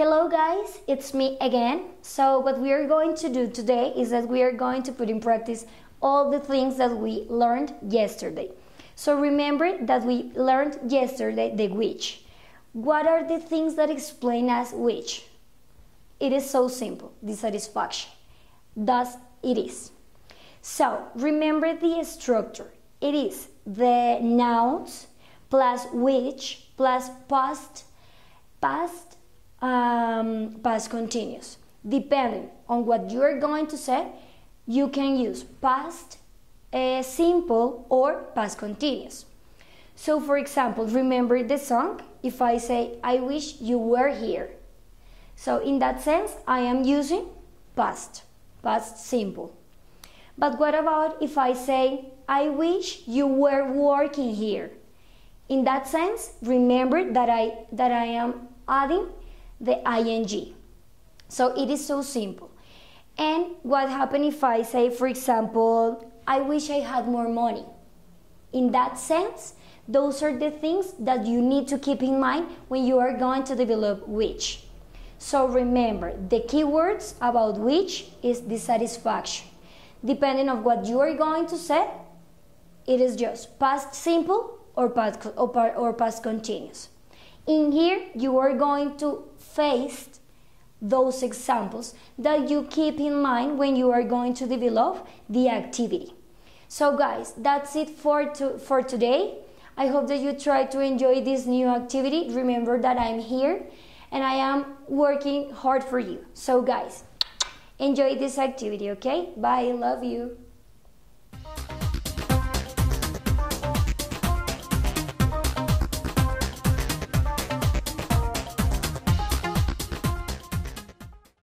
Hello guys, it's me again. So what we are going to do today is that we are going to put in practice all the things that we learned yesterday. So remember that we learned yesterday the wish. What are the things that explain us wish? It is so simple, dissatisfaction. Thus it is. So remember the structure. It is the nouns plus wish plus past past um, past continuous. Depending on what you are going to say, you can use past uh, simple or past continuous. So, for example, remember the song? If I say, I wish you were here. So, in that sense, I am using past, past simple. But what about if I say, I wish you were working here? In that sense, remember that I, that I am adding the ing. So it is so simple. And what happens if I say, for example, I wish I had more money? In that sense, those are the things that you need to keep in mind when you are going to develop wish. So remember, the keywords about wish is dissatisfaction. Depending on what you are going to say, it is just past simple or past, or past continuous. In here, you are going to face those examples that you keep in mind when you are going to develop the activity. So guys, that's it for, to, for today. I hope that you try to enjoy this new activity. Remember that I'm here and I am working hard for you. So guys, enjoy this activity, okay? Bye, love you.